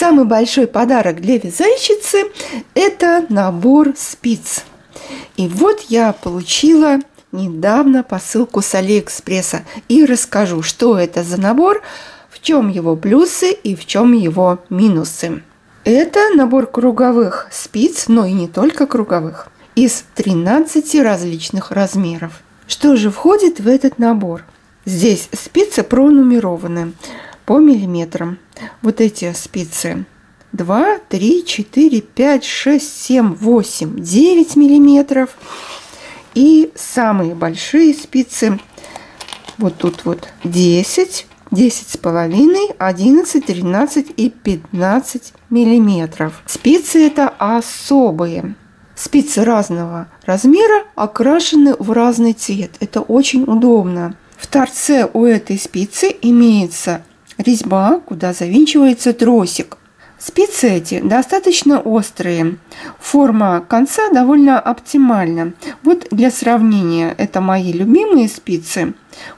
Самый большой подарок для вязальщицы – это набор спиц. И вот я получила недавно посылку с Алиэкспресса и расскажу, что это за набор, в чем его плюсы и в чем его минусы. Это набор круговых спиц, но и не только круговых, из 13 различных размеров. Что же входит в этот набор? Здесь спицы пронумерованы по миллиметрам. Вот эти спицы 2, 3, 4, 5, 6, 7, 8, 9 миллиметров. И самые большие спицы, вот тут вот 10, 10 с половиной, 11, 13 и 15 миллиметров. Спицы это особые. Спицы разного размера окрашены в разный цвет. Это очень удобно. В торце у этой спицы имеется резьба, куда завинчивается тросик. Спицы эти достаточно острые. Форма конца довольно оптимальна. Вот для сравнения, это мои любимые спицы.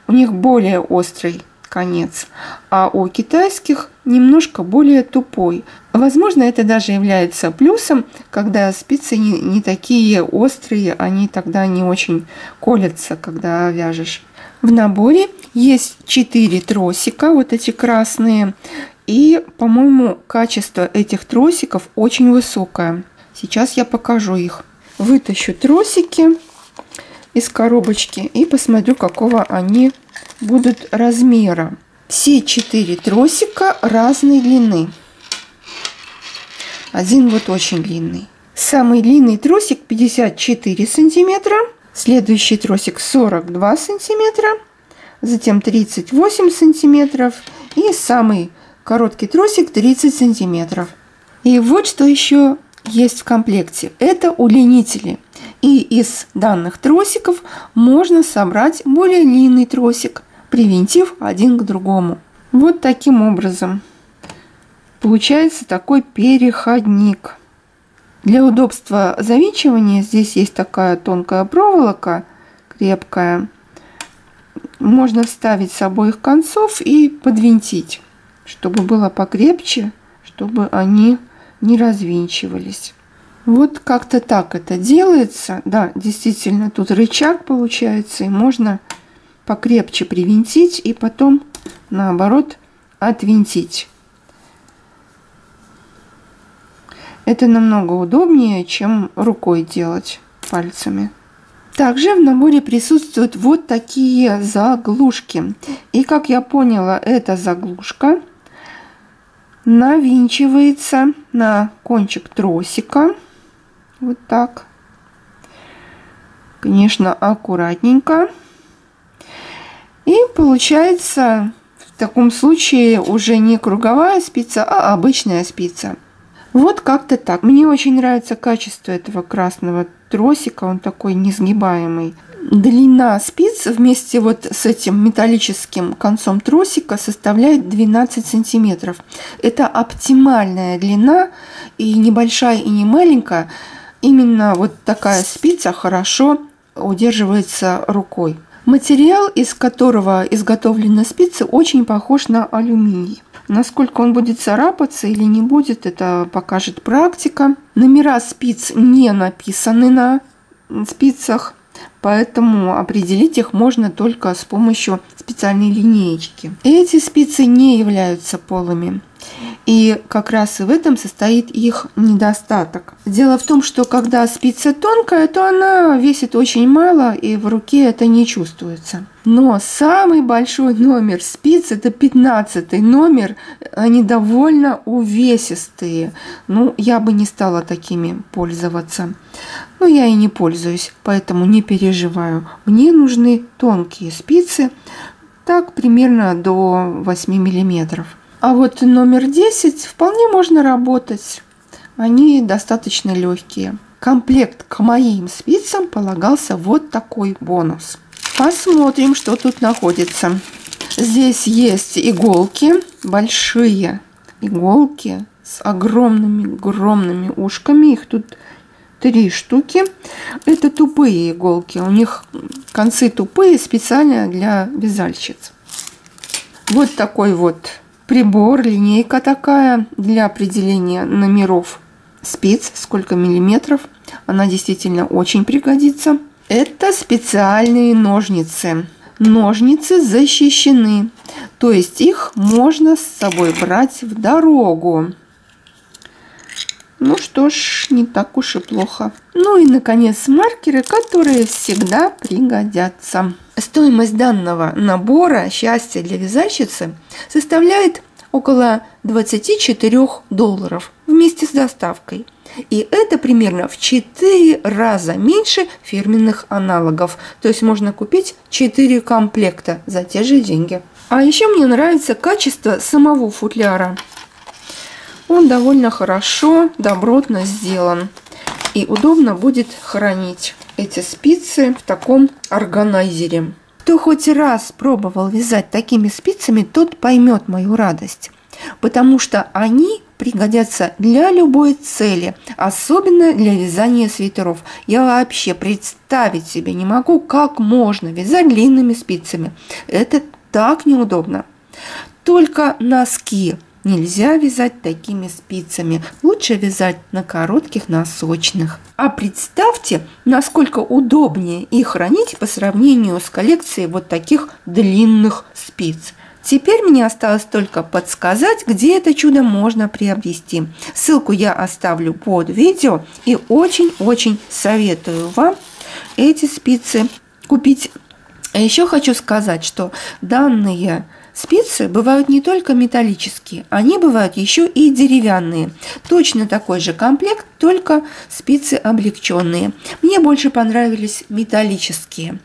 У них более острый конец, а у китайских немножко более тупой. Возможно, это даже является плюсом, когда спицы не, не такие острые, они тогда не очень колятся, когда вяжешь. В наборе есть 4 тросика, вот эти красные, и, по-моему, качество этих тросиков очень высокое. Сейчас я покажу их. Вытащу тросики из коробочки и посмотрю, какого они будут размера. Все четыре тросика разной длины. Один вот очень длинный. Самый длинный тросик 54 сантиметра. Следующий тросик 42 сантиметра. Затем 38 сантиметров. И самый короткий тросик 30 сантиметров. И вот что еще есть в комплекте. Это удлинители. И из данных тросиков можно собрать более длинный тросик, привинтив один к другому. Вот таким образом получается такой переходник. Для удобства завинчивания здесь есть такая тонкая проволока, крепкая. Можно вставить с обоих концов и подвинтить чтобы было покрепче, чтобы они не развинчивались. Вот как-то так это делается. Да, действительно, тут рычаг получается, и можно покрепче привинтить и потом, наоборот, отвинтить. Это намного удобнее, чем рукой делать пальцами. Также в наборе присутствуют вот такие заглушки. И как я поняла, эта заглушка – навинчивается на кончик тросика. Вот так. Конечно, аккуратненько. И получается в таком случае уже не круговая спица, а обычная спица. Вот как-то так. Мне очень нравится качество этого красного тросика. Он такой несгибаемый. Длина спиц вместе вот с этим металлическим концом тросика составляет 12 сантиметров. Это оптимальная длина и небольшая и не маленькая. Именно вот такая спица хорошо удерживается рукой. Материал, из которого изготовлена спица, очень похож на алюминий. Насколько он будет царапаться или не будет, это покажет практика. Номера спиц не написаны на спицах. Поэтому определить их можно только с помощью специальной линеечки. Эти спицы не являются полыми. И как раз и в этом состоит их недостаток. Дело в том, что когда спица тонкая, то она весит очень мало, и в руке это не чувствуется. Но самый большой номер спиц это 15 номер. Они довольно увесистые. Ну, я бы не стала такими пользоваться. Но я и не пользуюсь, поэтому не переживаю. Мне нужны тонкие спицы, так примерно до 8 миллиметров. А вот номер 10 вполне можно работать. Они достаточно легкие. Комплект к моим спицам полагался вот такой бонус. Посмотрим, что тут находится. Здесь есть иголки, большие иголки с огромными, огромными ушками. Их тут три штуки. Это тупые иголки. У них концы тупые специально для вязальщиц. Вот такой вот прибор, линейка такая для определения номеров спиц, сколько миллиметров. Она действительно очень пригодится. Это специальные ножницы. Ножницы защищены, то есть их можно с собой брать в дорогу. Ну что ж, не так уж и плохо. Ну и, наконец, маркеры, которые всегда пригодятся. Стоимость данного набора «Счастье для вязальщицы» составляет около 24 долларов вместе с доставкой. И это примерно в 4 раза меньше фирменных аналогов. То есть можно купить 4 комплекта за те же деньги. А еще мне нравится качество самого футляра. Он довольно хорошо, добротно сделан. И удобно будет хранить эти спицы в таком органайзере. Кто хоть раз пробовал вязать такими спицами, тот поймет мою радость. Потому что они пригодятся для любой цели, особенно для вязания свитеров. Я вообще представить себе не могу, как можно вязать длинными спицами. Это так неудобно. Только носки нельзя вязать такими спицами. Лучше вязать на коротких носочных. А представьте, насколько удобнее их хранить по сравнению с коллекцией вот таких длинных спиц. Теперь мне осталось только подсказать, где это чудо можно приобрести. Ссылку я оставлю под видео и очень-очень советую вам эти спицы купить. А еще хочу сказать, что данные спицы бывают не только металлические, они бывают еще и деревянные. Точно такой же комплект, только спицы облегченные. Мне больше понравились металлические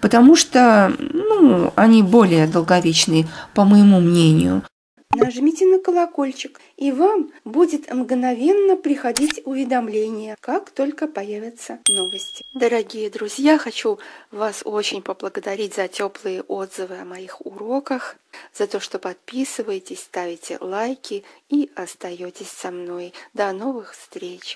потому что ну, они более долговечные, по моему мнению. Нажмите на колокольчик, и вам будет мгновенно приходить уведомление, как только появятся новости. Дорогие друзья, хочу вас очень поблагодарить за теплые отзывы о моих уроках, за то, что подписываетесь, ставите лайки и остаетесь со мной. До новых встреч!